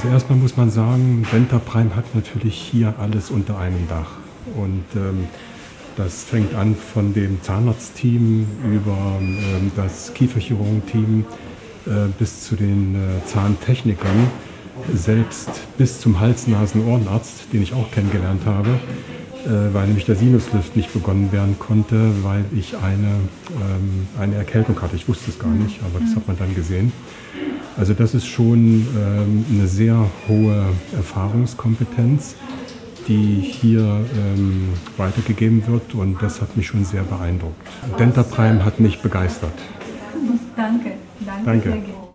Also erstmal muss man sagen, Dentaprime hat natürlich hier alles unter einem Dach. Und ähm, das fängt an von dem Zahnarztteam über ähm, das Kieferchirurgenteam äh, bis zu den äh, Zahntechnikern, selbst bis zum Hals-Nasen-Ohrenarzt, den ich auch kennengelernt habe, weil nämlich der Sinuslift nicht begonnen werden konnte, weil ich eine, ähm, eine Erkältung hatte. Ich wusste es gar nicht, aber das hat man dann gesehen. Also das ist schon ähm, eine sehr hohe Erfahrungskompetenz, die hier ähm, weitergegeben wird und das hat mich schon sehr beeindruckt. Dentaprime hat mich begeistert. Danke. Danke. Danke.